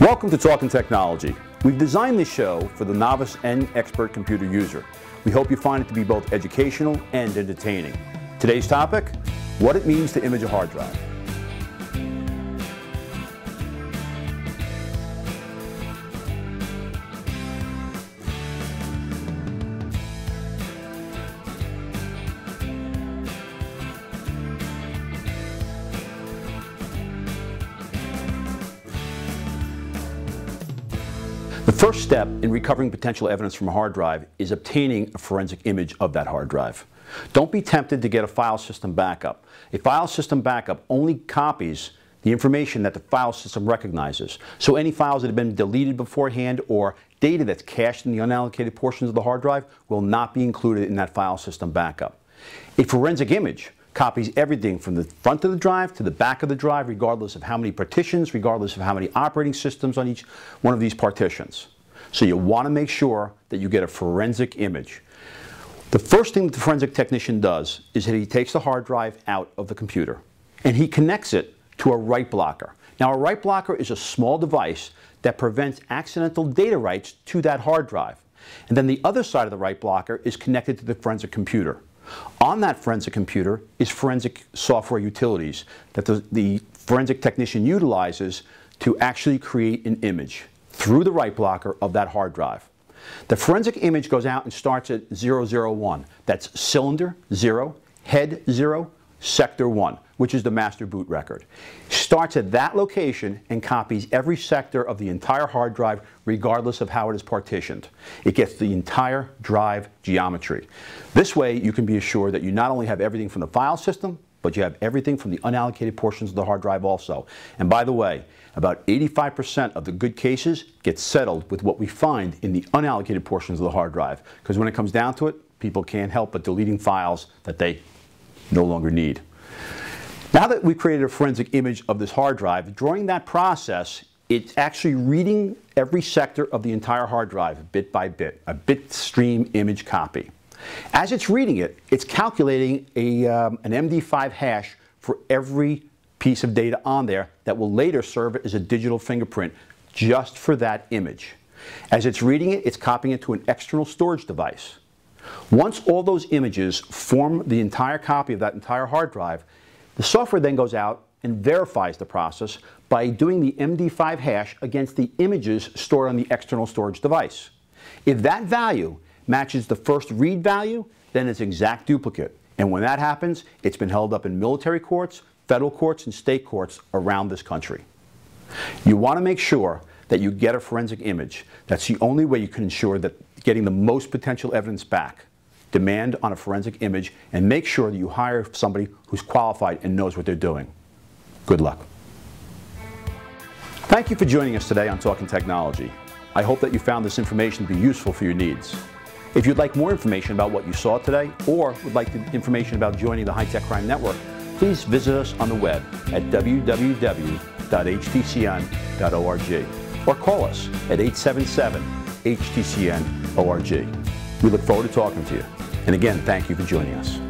Welcome to Talking Technology. We've designed this show for the novice and expert computer user. We hope you find it to be both educational and entertaining. Today's topic, what it means to image a hard drive. The first step in recovering potential evidence from a hard drive is obtaining a forensic image of that hard drive. Don't be tempted to get a file system backup. A file system backup only copies the information that the file system recognizes. So any files that have been deleted beforehand or data that's cached in the unallocated portions of the hard drive will not be included in that file system backup. A forensic image copies everything from the front of the drive to the back of the drive, regardless of how many partitions, regardless of how many operating systems on each one of these partitions. So you want to make sure that you get a forensic image. The first thing that the forensic technician does is that he takes the hard drive out of the computer and he connects it to a write blocker. Now a write blocker is a small device that prevents accidental data writes to that hard drive. And then the other side of the write blocker is connected to the forensic computer. On that forensic computer is forensic software utilities that the, the forensic technician utilizes to actually create an image through the write blocker of that hard drive. The forensic image goes out and starts at 001. That's cylinder 0, head 0, sector 1, which is the master boot record. Starts at that location and copies every sector of the entire hard drive regardless of how it is partitioned. It gets the entire drive geometry. This way you can be assured that you not only have everything from the file system, but you have everything from the unallocated portions of the hard drive also. And by the way, about 85% of the good cases get settled with what we find in the unallocated portions of the hard drive. Because when it comes down to it, people can't help but deleting files that they no longer need. Now that we've created a forensic image of this hard drive, during that process, it's actually reading every sector of the entire hard drive bit by bit, a bit stream image copy. As it's reading it, it's calculating a, um, an MD5 hash for every piece of data on there that will later serve as a digital fingerprint just for that image. As it's reading it, it's copying it to an external storage device. Once all those images form the entire copy of that entire hard drive, the software then goes out and verifies the process by doing the MD5 hash against the images stored on the external storage device. If that value matches the first read value, then it's exact duplicate. And when that happens, it's been held up in military courts, federal courts, and state courts around this country. You want to make sure that you get a forensic image. That's the only way you can ensure that getting the most potential evidence back. Demand on a forensic image and make sure that you hire somebody who's qualified and knows what they're doing. Good luck. Thank you for joining us today on Talking Technology. I hope that you found this information to be useful for your needs. If you'd like more information about what you saw today or would like information about joining the High Tech Crime Network, please visit us on the web at www.htcn.org or call us at 877-HTCN-ORG. We look forward to talking to you. And again, thank you for joining us.